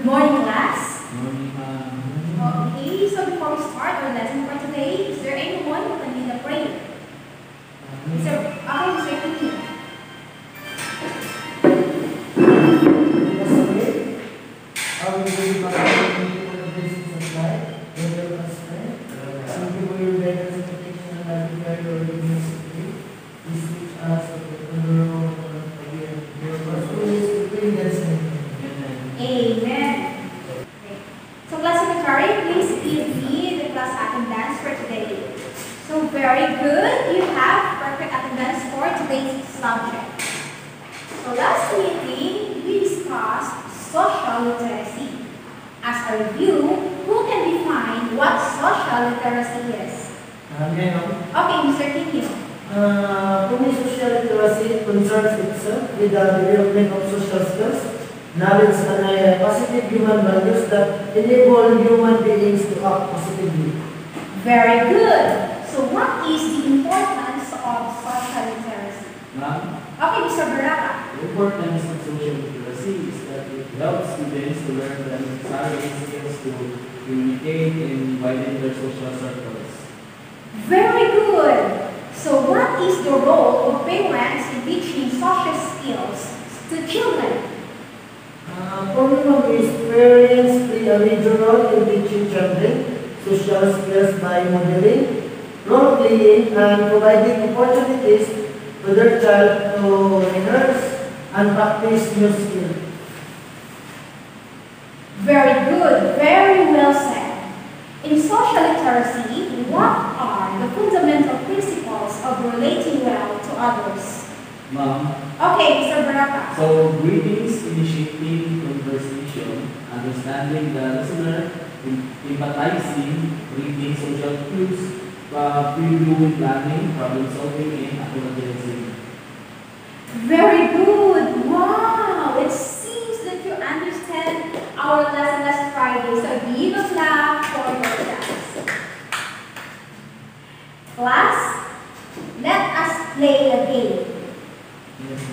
Good morning, class. Morning, ma'am. Okay, so before we start our lesson for today, is there anyone who can lead a prayer? There, okay, Mr. Kiki. Let's pray. Our good Father, thank you for the blessings of life. Thank you for us, friend. Thank you for your guidance and protection and magnify your goodness of faith. Please teach us of the honor of our again. Your mercy is to bring us in. Amen. Okay. So class secretary, please give me the class attendance for today. So very good. You have perfect attendance for today's subject. So last meeting, we discussed social literacy. As a review, who can define what social literacy is? Uh, ngayon, Okay, Mr. Kikyo. uh, kung social literacy concerns itself with the development of social skills, knowledge and uh, positive human values that enable human beings to act positively. Very good. So what is the importance of social literacy? Ma'am, Okay, Mr. Baraka. the importance of social literacy is that it helps students to learn the necessary skills to communicate and widen their social circles. Very good. So what is the role of parents in teaching social skills to children? Uh, for me, ma'am, is parents play a major role in teaching children social skills by modeling, role playing, and providing opportunities for their child to rehearse and practice new skills. Very good. Very well said. In social literacy, what are the fundamental principles of relating well to others? Ma'am, Okay, Mr. Baraka. so greetings, initiating conversation, understanding the listener, em- empathizing, reading social cues, uh, previewing planning, problem solving, and apologizing. Very good. Wow. It seems that you understand our lesson last Friday. So give a clap for yourselves. Class, let us play a game. Yes.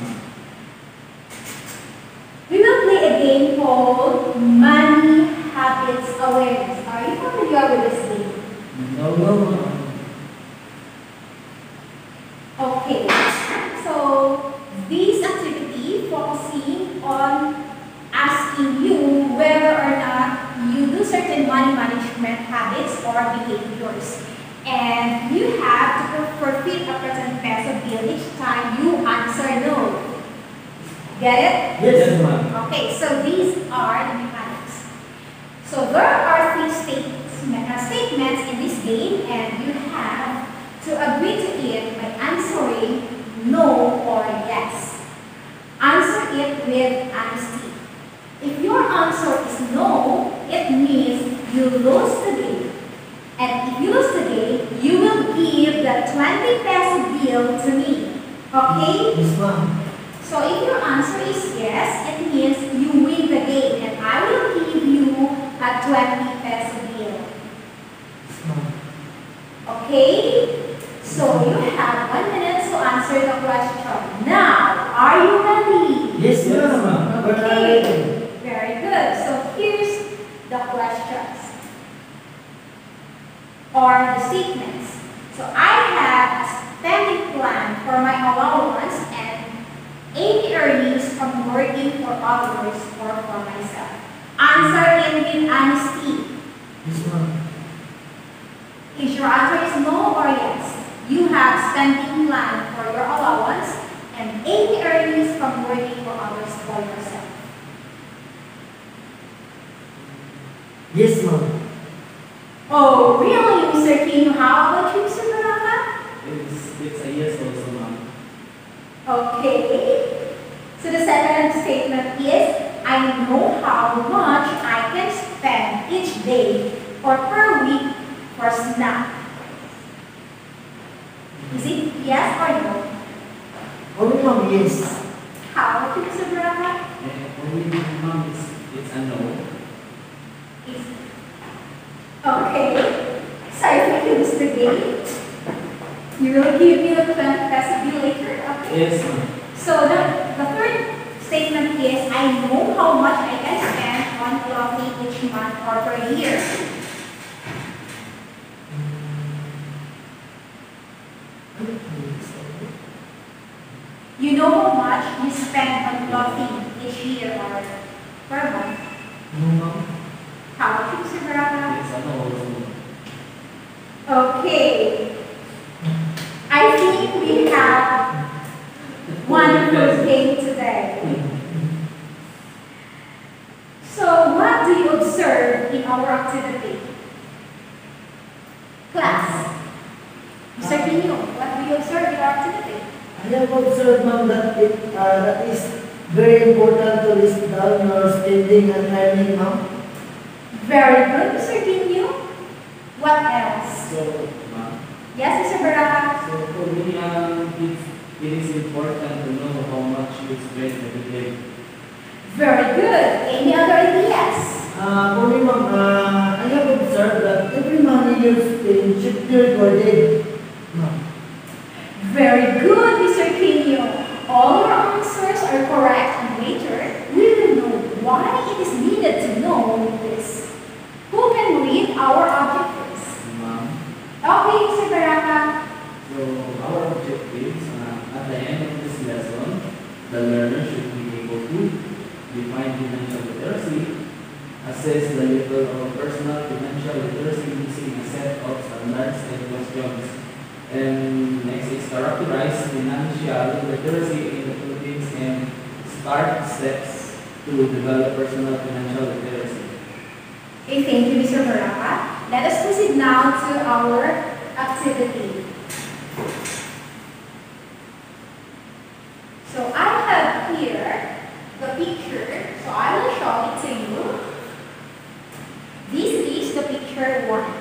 We will play a game called Money Habits Awareness. Are you familiar with this game? No, no, ma'am. Okay, so this activity focusing on asking you whether or not you do certain money management habits or behaviors. And you have to forfeit a certain peso bill each time you answer no. Get it? Yes, ma'am. Okay, so these are the mechanics. So there are three statements, uh, statements in this game, and you have to agree to it by answering no or yes. Answer it with honesty. If your answer is no, it means you lose the game. And if you lose the game, you will give the 20 peso bill to me. Okay? Yes, ma'am. So if your answer is yes, it means you win the game and I will give you a 20 peso bill. Okay? So you have one minute to answer the question. Now, are you ready? Yes, ma'am. ma'am. Very good. So here's the questions or the statements. So I have a spending plan for my allowance and 80 earnings from working for others or for myself. Answer in with honesty. Yes, ma'am. Is your answer is no or yes? You have spending plan for your allowance and 80 earnings from working for others for yourself. Yes, ma'am. Oh, really, Mr. King? How about you, Mr. Baraka? It's, it's a yes also, ma'am. Okay. So the second statement is, I know how much I can spend each day or per week for snack. Is it yes or no? Only ma'am, yes. How about you, Mr. Baraka? And for me, ma'am, it's, it's a no. Is okay. So if we lose the game, you will give me the 20 Yes, ma'am. So the, the third statement is, I know how much I can spend on clothing each month or per year? You know how much you spend on clothing each year or per month? Ano ma'am? How much, Mr. Baraka? Yes, ano, so, Okay. Wonderful day today. So what do you observe in our activity? Class. Mr. Pino, what do you observe in our activity? I have observed, ma'am, that it, uh, that is very important to list down your spending and earning, ma'am. Very good, Mr. Pino. What else? so, ma'am, Yes, Mr. Baraka. so for me, um, it's, it is important to know how much you spend every day. Very good. Any other ideas? Uh, for me, ma'am, uh, I have observed that every money you spend should be recorded, ma'am. Very good, Mr. Pino. All your answers are correct and later we will know why it is needed to know this. Who can read our objectives? Ma'am, Okay, Mr. Baraka. so our objectives, uh, at the end of this lesson, the learner should be able to define financial literacy, assess the level of personal financial literacy using a set of standards and questions. And next is characterize financial literacy in the Philippines and start steps to develop personal financial literacy. Okay, thank you, Mr. Baraka. Let us proceed now to our activity. So I have here the picture, so I will show it to you. This is the picture one.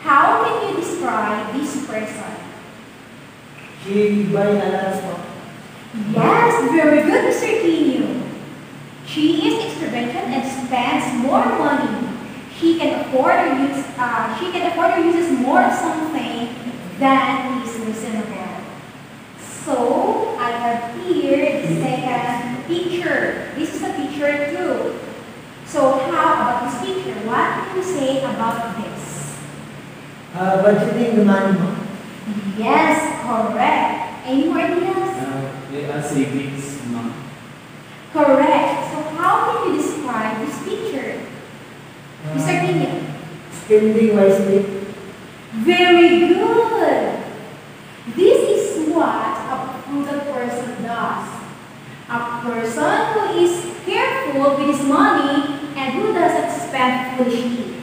How can you describe this person? She buy a lot, ma'am. Yes, very good, Mr. Quino. She is extravagant and spends more money. She can afford or use, uh, she can afford or uses more of something than is reasonable. So I have here the second picture. This is a picture too. So how about this picture? What can you say about this? Uh, budgeting the money. Yes, correct. Any more ideas? Uh, they are savings, ma'am. Correct. So how can you describe this picture? Uh, Mr. Pinion? Spending wisely. Very good. This is what a prudent person does. A person who is careful with his money and who doesn't spend foolishly.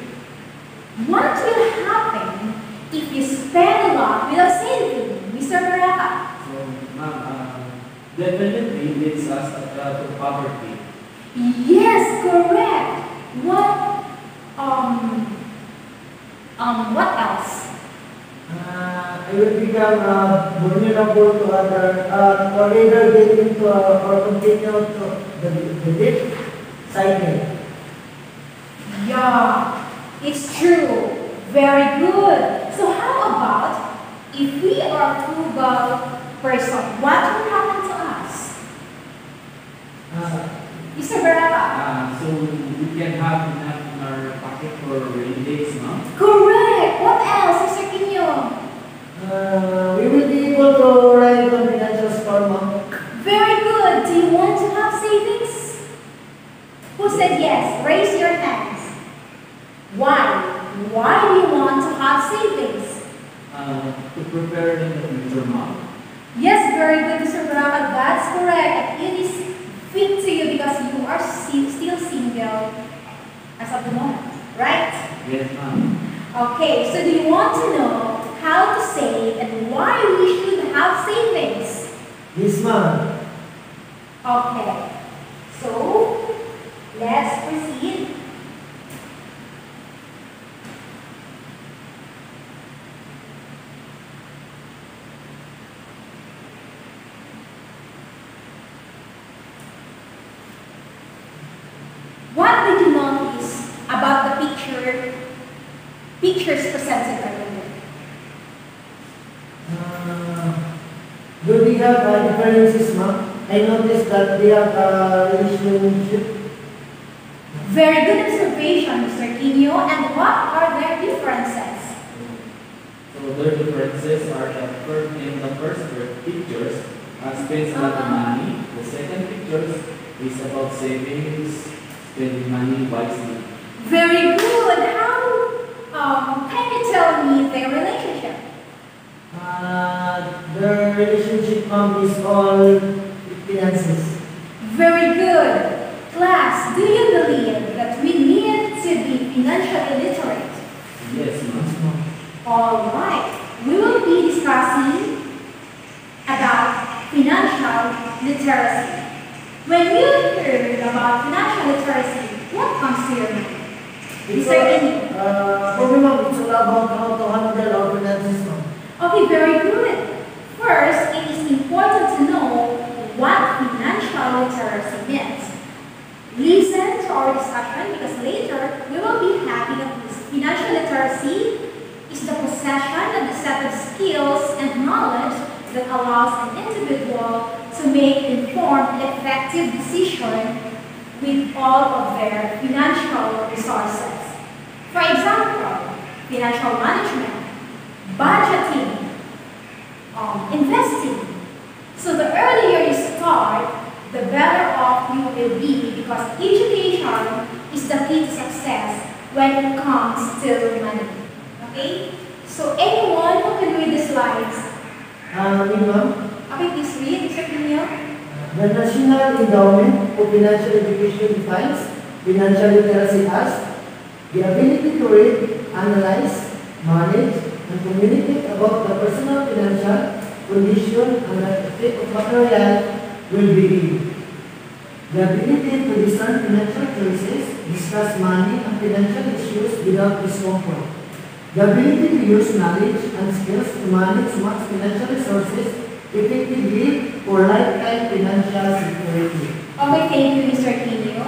What will happen if you spend a lot without saving, Mr. Baraka? So, ma'am, uh, definitely leads us to poverty. Yes, correct. What, um, um, what else? Uh, I will become uh, vulnerable to other, uh, or either get into uh, or continue to the, the deep cycle. Yeah, it's true. Very good. So how about if we are frugal person, what will happen to us? Uh, Mr. Baraka? Uh, so, we can have enough in our pocket for rainy days, ma'am. Correct. What else, Mr. Quino? uh, we will be able to ride on financial storm, ma'am. Very good. Do you want to have savings? Who said yes? Raise your hands. Why? Why do you want to have savings? Uh, to prepare in the future, ma'am. Very good, Mr. Baraka. That's correct. It is fit to you because you are still single as of the moment, right? Yes, ma'am. Okay, so do you want to know how to save and why we should have savings? Yes, ma'am. Okay, so let's proceed. What did you notice about the picture, pictures presented earlier? Uh, do they have uh, differences, ma'am? I noticed that they have a relationship. Very good observation, Mr. Quino. And what are their differences? So their differences are that first, in the first pictures, spends a lot of money. The second pictures is about savings, spending money wisely. Very good. And how um, can you tell me their relationship? Uh, the relationship ma'am is all finances. Very good. Class, do you believe that we need to be financially literate? Yes, ma'am. Yes. All right. We will be discussing about financial literacy. When you hear about financial literacy, what comes to your mind? It's Mr. all- Uh, for me ma'am, it's all about how to handle our finances ma'am. Okay, very good. First, it is important to know what financial literacy means. Listen to our discussion because later we will be having a. Financial literacy is the possession of the set of skills and knowledge that allows an individual to make informed, and effective decisions with all of their financial resources. For example, financial management, budgeting, um, investing. So the earlier you start, the better off you will be because education is the key to success when it comes to money. Okay? So anyone who can read the slides, Uh, ma'am, okay, please read, Mr. Pino. The National Endowment for Financial Education defines financial literacy as the ability to read, analyze, manage, and communicate about the personal financial condition and the state of material well-being. The ability to discern financial choices, discuss money and financial issues without discomfort. The ability to use knowledge and skills to manage one's financial resources effectively for lifetime financial security. Okay, thank you, Mr. Quino.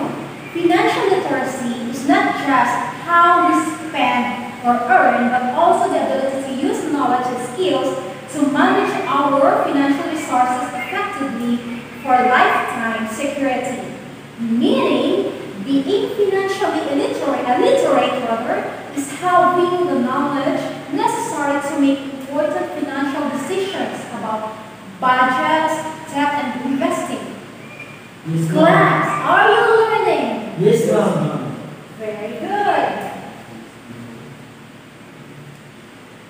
Financial literacy is not just how we spend or earn, but also the ability to use knowledge and skills to manage our financial resources effectively for lifetime security. Meaning, being financially illiterate, illiterate rather, is having the knowledge necessary to make important financial decisions about budgets, debt, and investing. Yes. Class, are you learning? Yes, ma'am. Very good.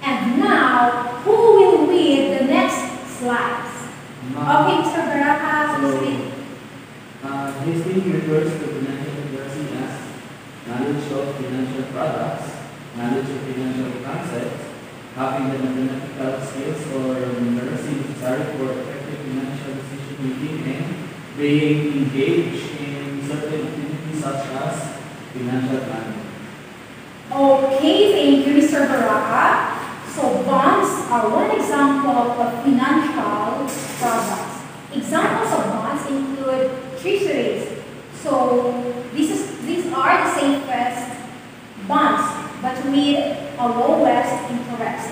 And now, who will read the next slides? Okay, Mr. Baraka, please read. Uh, this thing refers to financial literacy as knowledge of financial products, knowledge of financial concepts, having the mathematical skills or numeracy necessary for effective financial decision making, and being engaged in certain activities such as financial planning. Okay, thank you, Mr. Baraka. Bonds are one example of financial products. Examples of bonds include treasuries. So this is, these are the safest bonds, but with a lowest interest.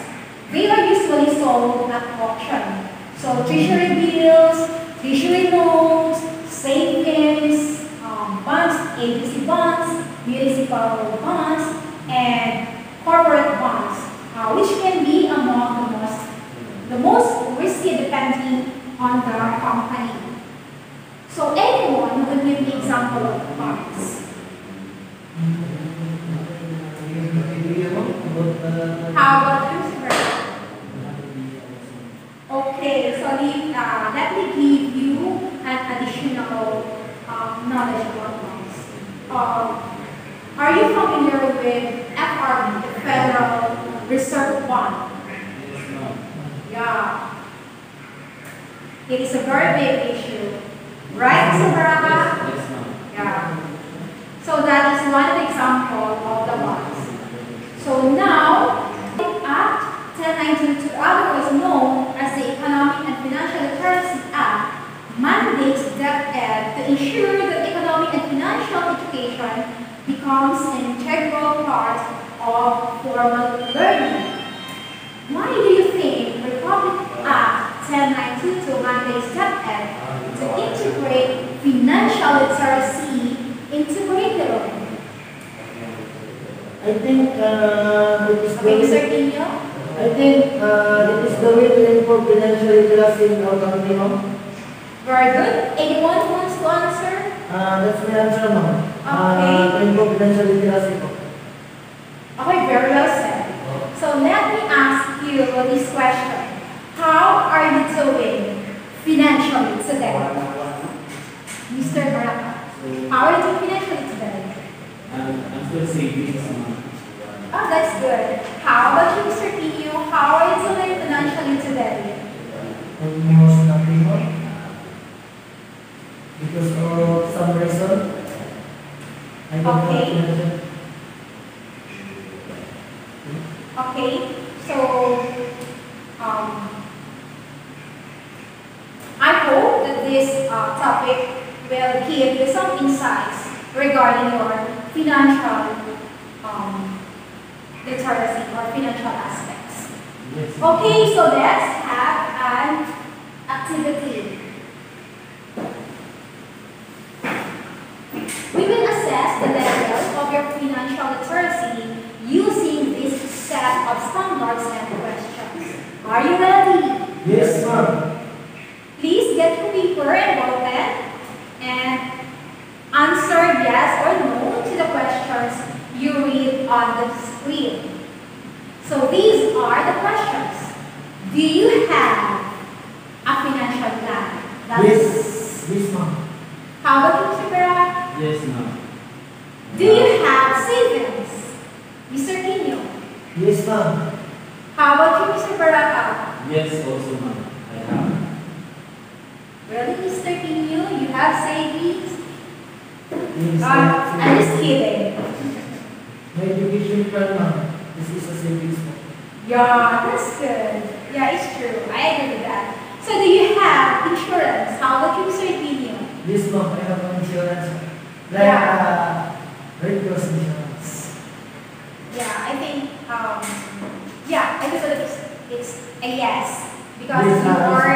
They are usually sold at auction. So treasury bills, treasury loans, savings, um, bonds, agency bonds, municipal bonds, and corporate bonds, uh, which can be among the most the most risky depending on the company. So anyone can give me example of bonds. How about. Okay, so the, uh, let me give you an additional um, knowledge about bonds. Uh, are you familiar with FRB, the Federal Reserve Bond? Yes, ma'am. Yeah. It is a very big issue. Right, Mr. Baraka? Yes, ma'am. Yeah. So that is one example of the bonds. So now, Act 1092, otherwise known as the Economic and Financial Literacy Act, mandates DepEd uh, to ensure that economic and financial education becomes an integral part of formal learning. Why do you Act 1092 mandates DepEd to integrate financial literacy into curriculum? I think uh, it is the Okay, way, I think uh, it is the way to improve financial literacy in our country, ma'am. Very good. Anyone wants to answer? Uh, that's my answer, ma'am. Uh, Okay. to improve financial literacy. Okay, very well said. So let me ask you this question. How are you doing financially today? Mr. Baraka, So, how are you financially today? I'm, I'm still saving some Oh, that's good. How about you, Mr. Pino? How are you doing financially today? Almost nothing, ma'am. Because of some reason, I don't have Okay. financial. Okay, so um, I hope that this uh, topic will give you some insights regarding your financial um, literacy or financial aspects. Yes. Okay, so let's have an activity. We will assess the level of your financial literacy using this set of standards and questions. Are you ready? Yes, ma'am. Please get your paper and ball pen and answer yes or no to the questions you read on the screen. So these are the questions. Do you have a financial plan? That's- Yes, yes, ma'am. How about you, Mr. Baraka? Yes, ma'am. Do you have savings? Mr. Tino? Yes, ma'am. How about you, Mr. Baraka? Yes, also, ma'am. I have. Really, Mr. Tino? You have savings? Yes, Uh, ma'am. I'm just kidding. My education plan, ma'am. This is a savings, ma'am. Yeah, that's good. Yeah, it's true. I agree with that. So do you have insurance? How about you, Mr. Tino? Yes, ma'am. I have an insurance. Like, Yeah. uh, Red Cross insurance. Yeah, I think, um, yeah, I guess it's, it's a yes. Because Yes, you are,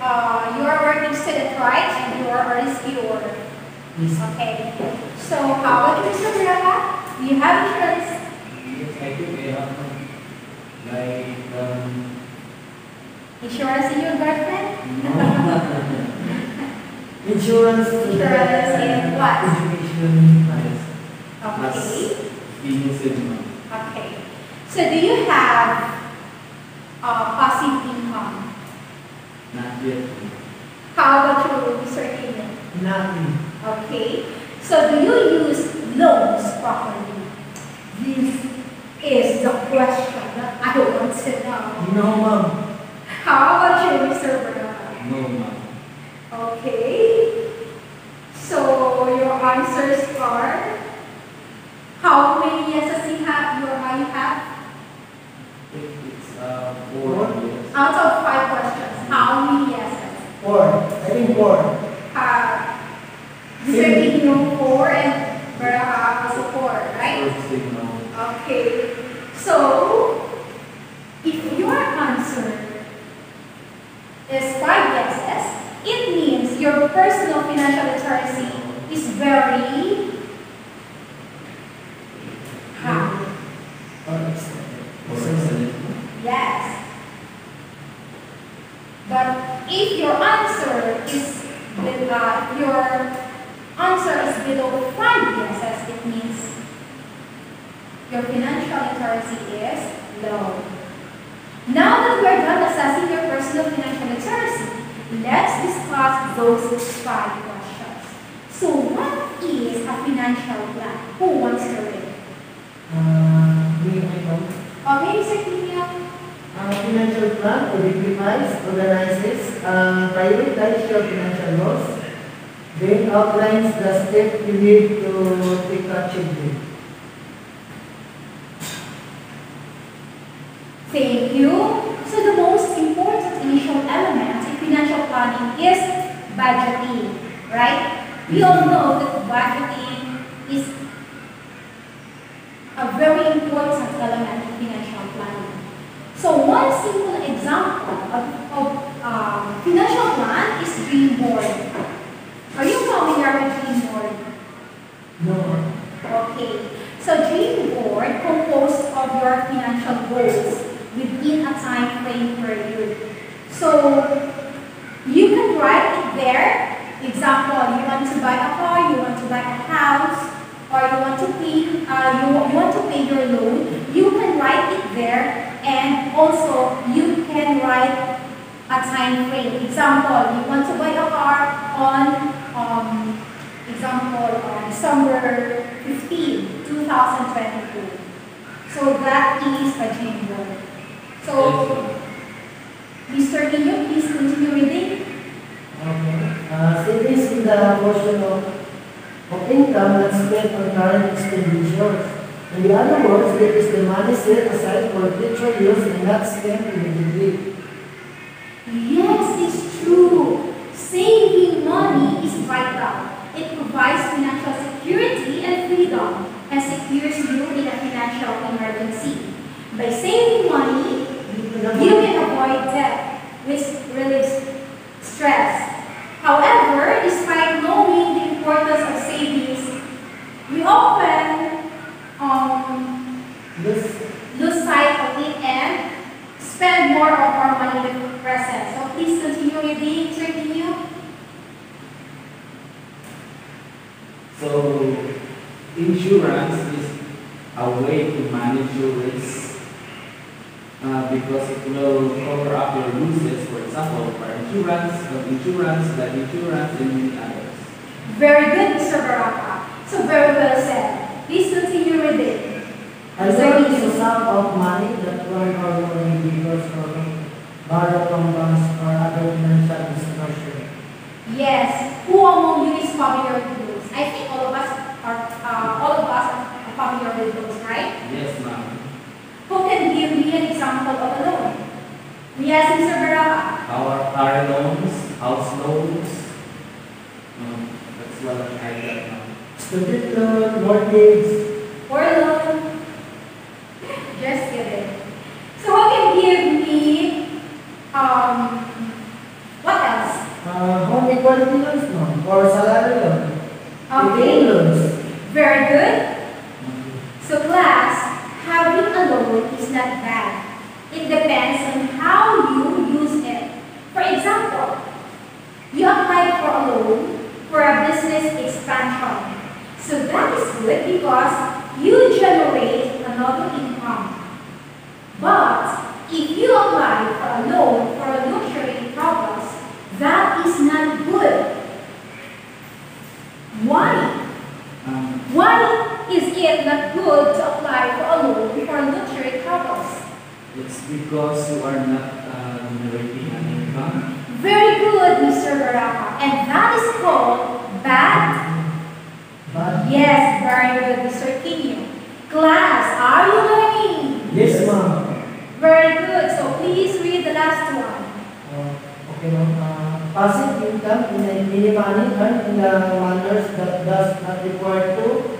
uh, you are working student, right? And you are a rescuer. Yes. Okay. So how about you, Mr. Braga? Do you have insurance? Yes, I think I have. Like, um, Insurance in your girlfriend? Insurance to the Insurance in what? education plan. yes. Okay. Innocent, ma'am. Okay. So do you have uh, passive income? Not yet. How about you, Mr. Kino? Nothing. Okay. So do you use loans properly? This is the question that I want to know. No, ma'am. How about you, Mr. Braga? No, ma'am. Okay. So your answers are how many yeses you have? Your you have I think it's, uh, four Four? years. out of five questions. How many yeses? Four. I think four. Uh, Mr. Kino four and Braga also four, right? No. Okay. So if your answer is five yeses, it means your personal financial literacy is very high. Yes. But if your answer is uh, your answer is below five yeses, it means your financial literacy is low. Now that we are done assessing your personal financial literacy, let's discuss those five questions. So what is a financial plan? Who wants to read? Uh, doing my own. Okay, Mr. Tino? Uh, financial plan identifies, organizes, and prioritize your financial goals, then outlines the steps you need to take to achieve them. Thank you. So the most important initial element in financial planning is budgeting, right? We all mm-hmm. know that budgeting is a very important element in financial planning. So one simple example of, of being per youth. So you can write there, example, you want to buy a car, you want to buy a house, or you want to pay, uh, you want to pay your loan, you can write it there and also you can write a time frame. Example, you want to buy a car on um, example on December 15, 2022. So that is a change So Mr. Nino, please continue reading. Okay. Uh, savings in the portion of, of income not spent on current expenditures. In the other words, it is the money set aside for future use and not spent immediately. Yes, it's true. Saving money is vital. It provides financial security and freedom and secures you in a financial emergency. By saving money, you can avoid debt, which relieves stress. However, despite knowing the importance of savings, we often um, This, lose sight of it and spend more of our money in the present. So please continue reading, continue. So, insurance is a way to manage your risk uh, because it will cover up your losses, for example, car insurance, health insurance, life insurance, and many others. Very good, Mr. Baraka. So very well said. Please continue reading. I know it is a sum of money that one or more individuals or borrow from banks or other financial institutions. Yes. Who among you is familiar with those? I think all of us are uh, all of us are familiar with those, right? Yes, ma'am. Who can give me an example of a loan? Yes, Mr. Baraka. Our car loans, house loans, um, that's what I got now. Student loan, mortgage, Or loan. Just kidding. So who can give me um what else? uh, home equality loans, no? Or salary loan, Okay. loans. Very good. So class, having a loan is not bad. It depends on how you use it. For example, you apply for a loan for a business expansion. So that is good because you generate another income. But if you apply for a loan for a luxury products, that is not good. Why? Um, Why is it not good to apply for a loan for luxury travels? it's because you are not uh, generating an income. Very good, Mr. Baraka. And that is called bad? But, Yes, very good, Mr. Kinyo. Class, are you learning? yes, ma'am. Very good. So please read the last one. Uh, okay, ma'am. Uh, passive income in any money earned in the manners that does not require too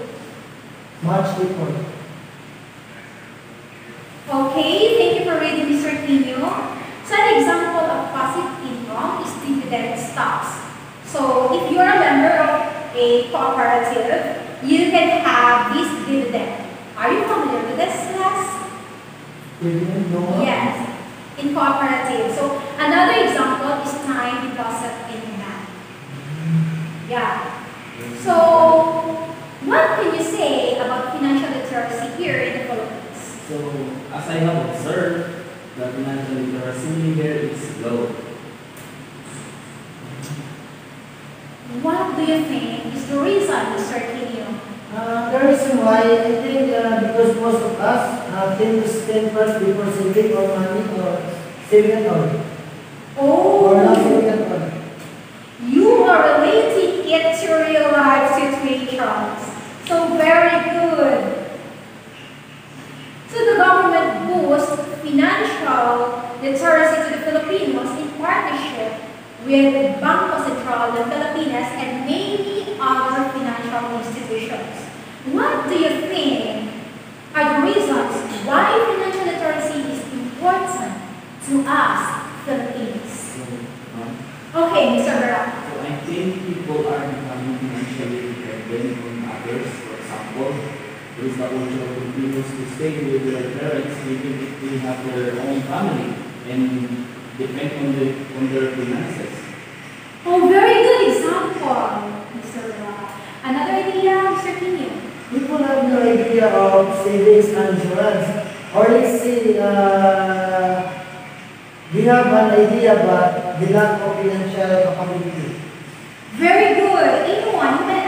much effort. Okay, thank you for reading, Mr. Kinyo. So an example of passive income is dividend stocks. So if you are a member of a cooperative, you can have this dividend. Are you familiar with this class? Dividend, no? Yes, in cooperative. So another example is time deposit in bank. Mm-hmm. Yeah. So what can you say about financial literacy here in the Philippines? So, as I have observed, the financial literacy here is low. What do you think is the reason, Mr. Kinyo? Uh, the reason why I think uh, because most of us uh, tend to spend first before saving our money or saving at all. Or not Oh, saving at all. you are relating it to real life situations. So very good. So the government boosts financial literacy to the Filipinos in partnership with Bangko Central ng Pilipinas and many other financial institutions. What do you think are the reasons why financial literacy is important to us Filipinos? Um, Okay, Mr. Barak. so I think people are is a bunch of Filipinos who stay with their parents, even if they have their own family and depend on, the, on their finances. Oh, very good example, Mr. Roa. Another idea, Mr. Pino. People have no idea of savings and insurance. Or let's say, uh, they have an idea, but the lack of financial capability. Very good. Anyone who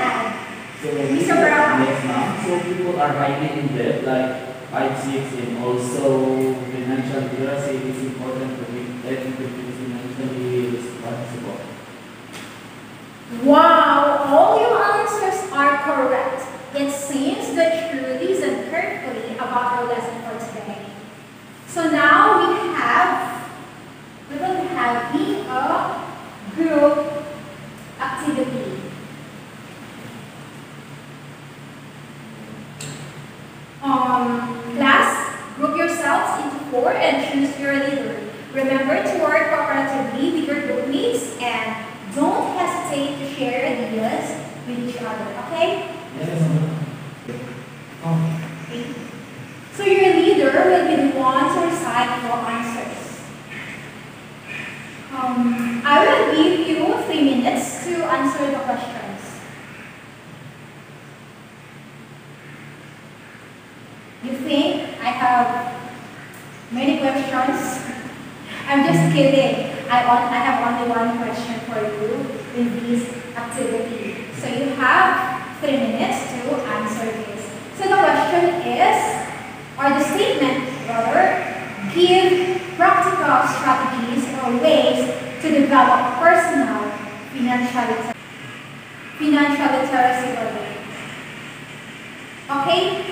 can add? So, Mr. Brown. Yes, ma'am. So people are highly in debt, like six, and also financial literacy is important to be be financially responsible. Wow, all your answers are correct. It seems that you listened carefully about our lesson for today. So now we have, we will have a group activity. Um, class, group yourselves into four and choose your leader. Remember to work cooperatively with your group mates and don't hesitate to share ideas with each other, okay? Yes. Oh, So your leader will be the one to recite your answers. Um, I will give you three minutes to answer the questions. You think I have many questions? I'm just kidding. I, I have only one question for you in this activity. So you have three minutes to answer this. So the question is, or the statement rather, give practical strategies or ways to develop personal financial literacy. Financial literacy. Okay?